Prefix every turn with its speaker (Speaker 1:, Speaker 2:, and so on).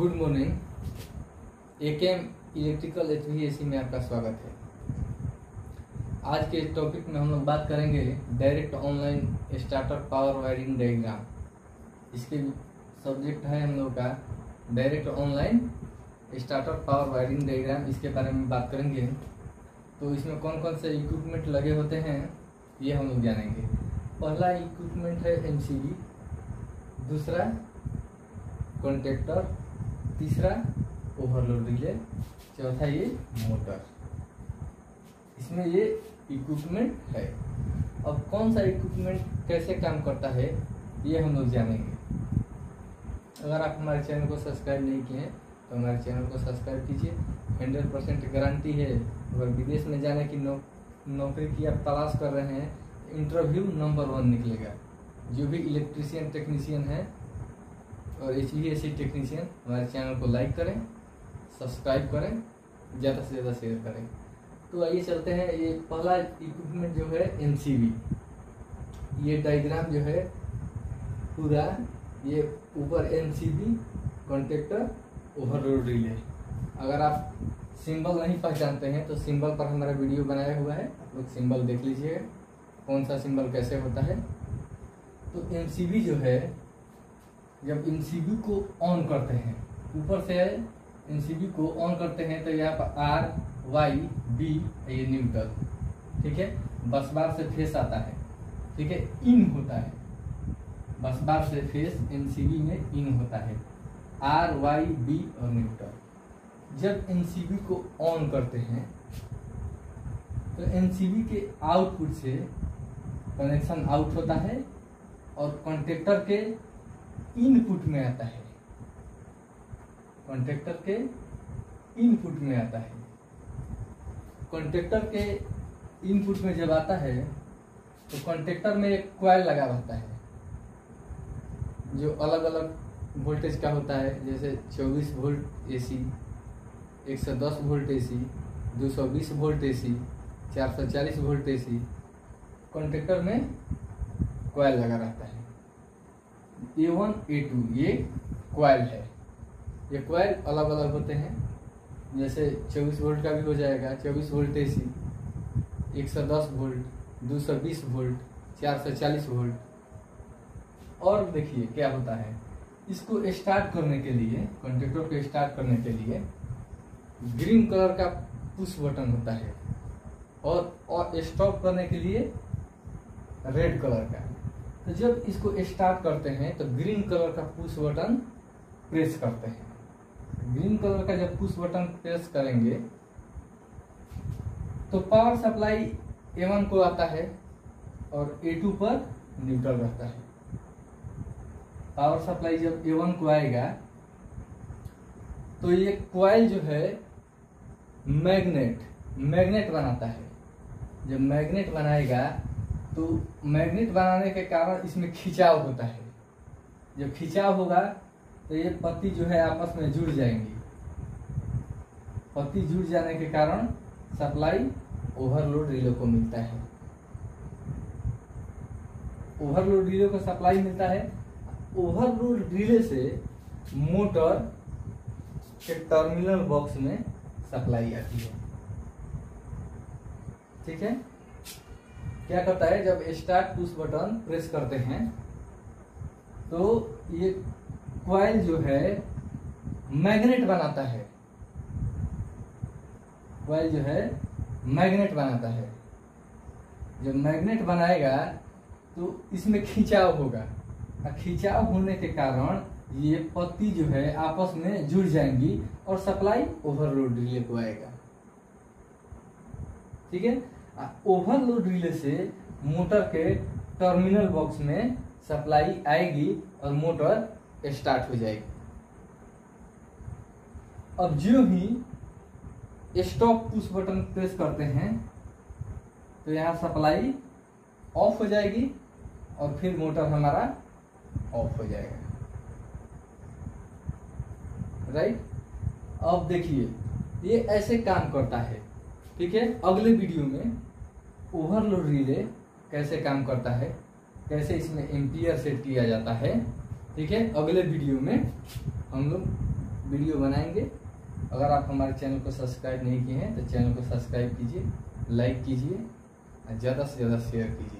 Speaker 1: Good morning. ए के M electrical H we में आपका स्वागत है। आज के टॉपिक में हम लोग बात करेंगे direct online startup power wiring diagram इसके सब्जेक्ट है हम लोग का direct online startup power wiring diagram इसके बारे में बात करेंगे। तो इसमें कौन कौन से इक्विपमेंट लगे होते हैं, ये हम लोग जानेंगे। पहला इक्विपमेंट है एम दूसरा कॉन्ट्रेक्टर तीसरा ओवरलोड रिले चौथा ये मोटर इसमें ये इक्विपमेंट है। अब कौन सा इक्विपमेंट कैसे काम करता है, ये हम लोग जानेंगे। अगर आप हमारे चैनल को सब्सक्राइब नहीं किए हैं तो हमारे चैनल को सब्सक्राइब कीजिए। हंड्रेड परसेंट गारंटी है। अगर विदेश में जाने की नौ नौकरी की आप तलाश कर रहे हैं इंटरव्यू नंबर वन निकलेगा। जो भी इलेक्ट्रीशियन टेक्नीशियन है और वी एस टेक्नीशियन हमारे चैनल को लाइक करें सब्सक्राइब करें, ज़्यादा से ज़्यादा शेयर करें। तो आइए चलते हैं, ये पहला इक्विपमेंट जो है एमसीबी ये डायग्राम जो है, पूरा, ये ऊपर M C B contactor overload relay अगर आप सिंबल नहीं पहचानते हैं तो सिंबल पर हमारा वीडियो बनाया हुआ है, लोग सिंबल देख लीजिए कौन सा सिंबल कैसे होता है। तो एमसीबी जो है जब एम को ऑन करते हैं, ऊपर से एम को ऑन करते हैं तो यहाँ पर आर वाई बी ये न्यूट्रल ठीक है? बस बार से फेस आता है, ठीक है? इन होता है। बस बार से फेस एम में इन होता है। आर वाई बी और न्यूट्रल जब एम को ऑन करते हैं तो एम के आउटपुट से कनेक्शन आउट होता है और कॉन्ट्रेक्टर के इनपुट में आता है। कॉन्ट्रेक्टर के इनपुट में आता है। कॉन्ट्रेक्टर के इनपुट में जब आता है तो कॉन्ट्रेक्टर में एक क्वाइल लगा रहता है, जो अलग अलग वोल्टेज का होता है, जैसे 24 volt AC 110 volt AC 220 volt AC 440 volt AC contactor में क्वाइल लगा रहता है। ए वन, ए टू, ये क्वाइल है। ये क्वाइल अलग अलग होते हैं। जैसे 24 वोल्ट का भी हो जाएगा 24 वोल्ट ए सी एक सौ दस वोल्ट दो सौ बीस वोल्ट चार सौ चालीस वोल्ट और देखिए क्या होता है, इसको स्टार्ट करने के लिए कंडक्टर को स्टार्ट करने के लिए ग्रीन कलर का पुश बटन होता है। और और स्टॉप करने के लिए रेड कलर का। तो जब इसको स्टार्ट करते हैं तो ग्रीन कलर का पुश बटन प्रेस करते हैं। ग्रीन कलर का जब पुश बटन प्रेस करेंगे तो पावर सप्लाई ए वन को आता है और ए टू पर न्यूट्रल रहता है। पावर सप्लाई जब ए वन को आएगा तो ये क्वाइल जो है मैग्नेट मैग्नेट बनाता है। जब मैग्नेट बनाएगा तो मैग्नेट बनाने के कारण इसमें खिंचाव होता है। जब खिंचाव होगा तो ये पत्ती जो है आपस में जुड़ जाएँगी। पत्ती जुड़ जाने के कारण सप्लाई ओवरलोड रिलो को मिलता है। ओवरलोड रिले को सप्लाई मिलता है। ओवरलोड रिले से मोटर के टर्मिनल बॉक्स में सप्लाई आती है। ठीक है? क्या करता है, जब स्टार्ट पुश बटन प्रेस करते हैं तो ये क्वाइल जो है मैग्नेट बनाता है। क्वाइल जो है मैग्नेट बनाता है। जब मैग्नेट बनाएगा तो इसमें खिंचाव होगा। और खिंचाव होने के कारण ये पत्ती जो है, आपस में जुड़ जाएँगी और सप्लाई ओवरलोड रिले को आएगा। ठीक है? ओवरलोड रिले से मोटर के टर्मिनल बॉक्स में सप्लाई आएगी और मोटर स्टार्ट हो जाएगी। अब जो ही स्टॉप पुश बटन प्रेस करते हैं तो यहाँ सप्लाई ऑफ़ हो जाएगी और फिर मोटर हमारा ऑफ़ हो जाएगा। राइट अब देखिए, ये ऐसे काम करता है। ठीक है? अगले वीडियो में ओवरलोड रिले कैसे काम करता है, कैसे इसमें एम्पियर सेट किया जाता है, ठीक है? अगले वीडियो में हम लोग वीडियो बनाएँगे। अगर आप हमारे चैनल को सब्सक्राइब नहीं किए हैं तो चैनल को सब्सक्राइब कीजिए लाइक कीजिए, और ज़्यादा से ज़्यादा शेयर कीजिए।